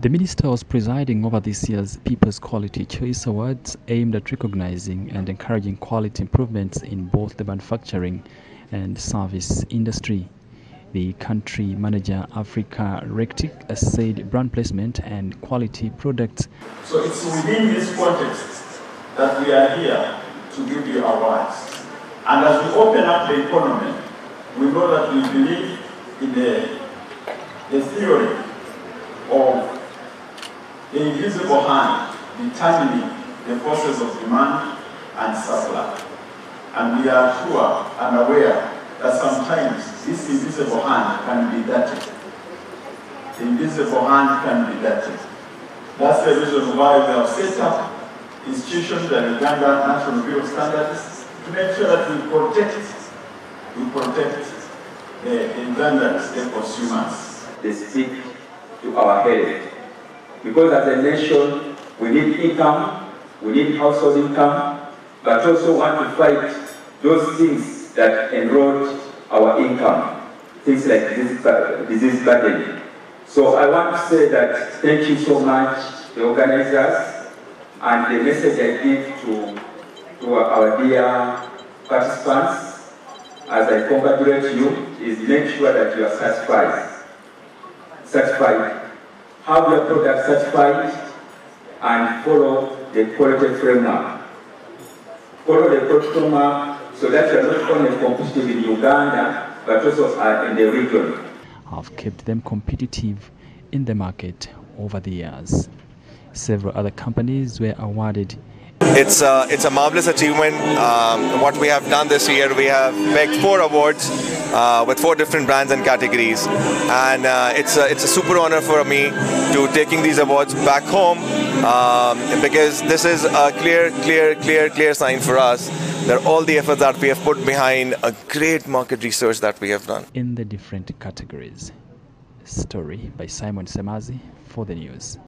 The minister was presiding over this year's People's Quality Choice Awards aimed at recognizing and encouraging quality improvements in both the manufacturing and service industry. The country manager Africa Rectic said brand placement and quality products. So it's within this context that we are here to give you awards. And as we open up the economy, we know that we believe in the, the theory the invisible hand determining the forces of demand and supply. And we are sure and aware that sometimes this invisible hand can be dirty. The invisible hand can be dirty. That's the reason why we have set up institutions, the Uganda National Bureau of Standards, to make sure that we protect, we protect the, Ugandans, the consumers. They speak to our health because as a nation, we need income, we need household income, but also want to fight those things that erode our income, things like disease, uh, disease burden. So I want to say that thank you so much, the organizers, and the message I give to, to our dear participants as I congratulate you is make sure that you are satisfied. Satisfied have your product certified and follow the quality framework. Follow the quality framework so that you are not only competitive in Uganda, but also in the region. Have kept them competitive in the market over the years. Several other companies were awarded it's a, it's a marvelous achievement. Um, what we have done this year, we have picked four awards uh, with four different brands and categories, and uh, it's a, it's a super honor for me to taking these awards back home um, because this is a clear, clear, clear, clear sign for us that all the efforts that we have put behind a great market research that we have done in the different categories. Story by Simon Semazi for the news.